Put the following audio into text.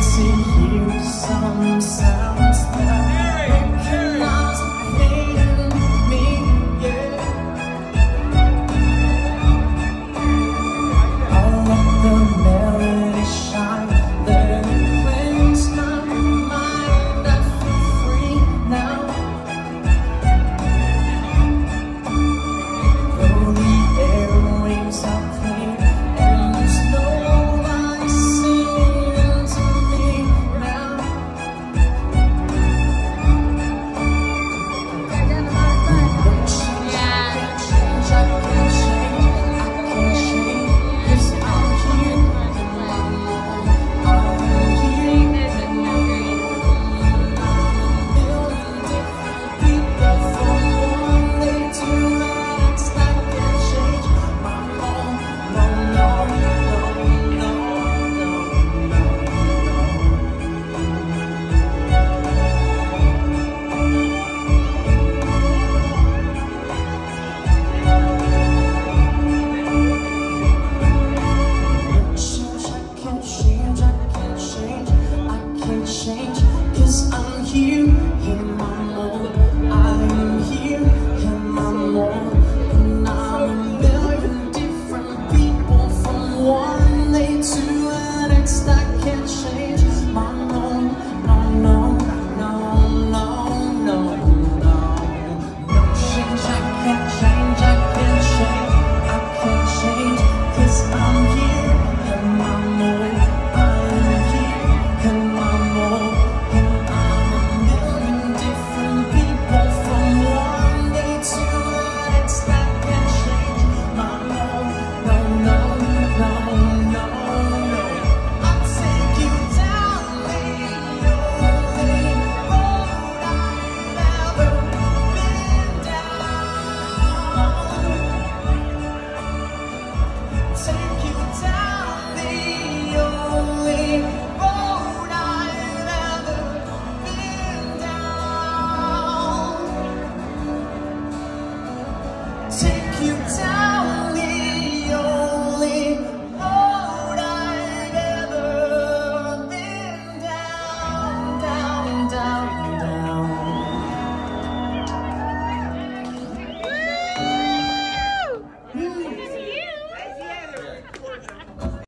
to hear some sound Say